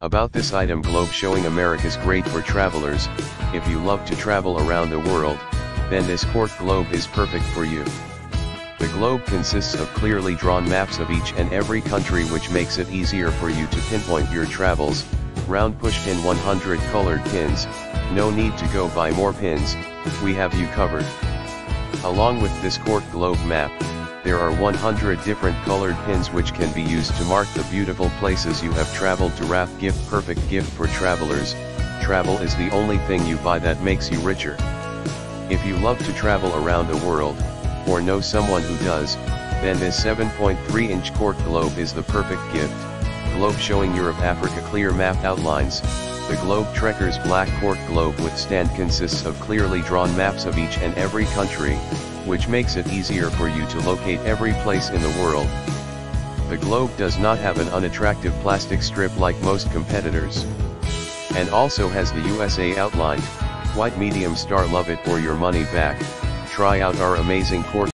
About this item globe showing America's great for travelers, if you love to travel around the world, then this cork globe is perfect for you. The globe consists of clearly drawn maps of each and every country which makes it easier for you to pinpoint your travels, round pushpin 100 colored pins, no need to go buy more pins, we have you covered. Along with this cork globe map, there are 100 different colored pins which can be used to mark the beautiful places you have traveled to. Wrap gift perfect gift for travelers, travel is the only thing you buy that makes you richer. If you love to travel around the world, or know someone who does, then this 7.3 inch cork globe is the perfect gift, globe showing Europe Africa clear map outlines, the Globe Trekkers black cork globe with stand consists of clearly drawn maps of each and every country, which makes it easier for you to locate every place in the world. The globe does not have an unattractive plastic strip like most competitors. And also has the USA outlined, white medium star love it or your money back, try out our amazing cork